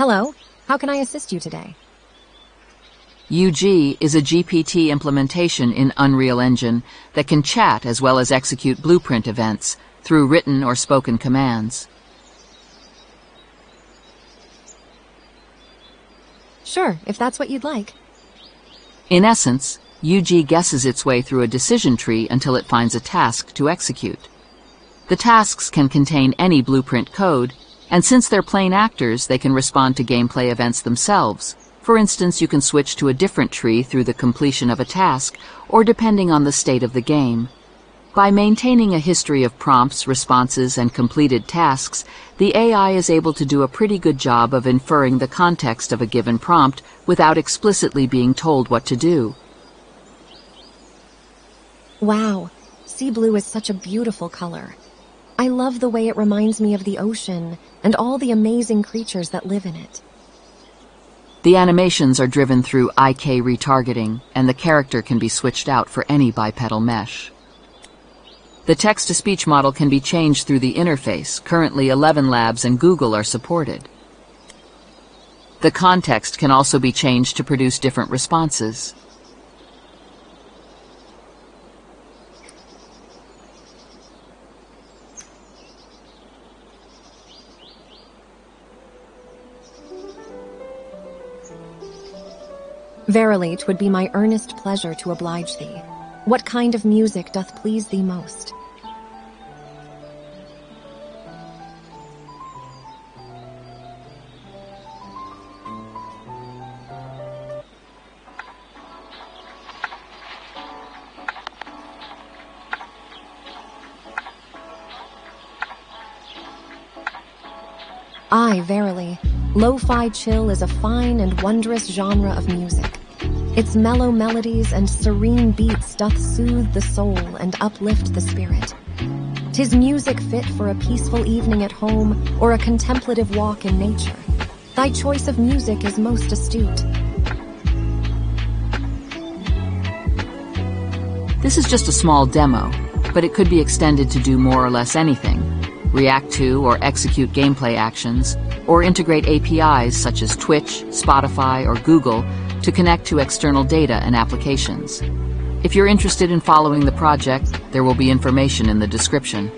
Hello, how can I assist you today? UG is a GPT implementation in Unreal Engine that can chat as well as execute blueprint events through written or spoken commands. Sure, if that's what you'd like. In essence, UG guesses its way through a decision tree until it finds a task to execute. The tasks can contain any blueprint code, and since they're plain actors, they can respond to gameplay events themselves. For instance, you can switch to a different tree through the completion of a task, or depending on the state of the game. By maintaining a history of prompts, responses, and completed tasks, the AI is able to do a pretty good job of inferring the context of a given prompt without explicitly being told what to do. Wow, sea blue is such a beautiful color. I love the way it reminds me of the ocean and all the amazing creatures that live in it. The animations are driven through IK retargeting, and the character can be switched out for any bipedal mesh. The text-to-speech model can be changed through the interface. Currently, ElevenLabs and Google are supported. The context can also be changed to produce different responses. Verily, 'twould be my earnest pleasure to oblige thee. What kind of music doth please thee most? Ay, verily, lo-fi chill is a fine and wondrous genre of music. Its mellow melodies and serene beats doth soothe the soul and uplift the spirit. Tis music fit for a peaceful evening at home or a contemplative walk in nature. Thy choice of music is most astute. This is just a small demo, but it could be extended to do more or less anything. React to or execute gameplay actions, or integrate APIs such as Twitch, Spotify, or Google to connect to external data and applications. If you're interested in following the project, there will be information in the description.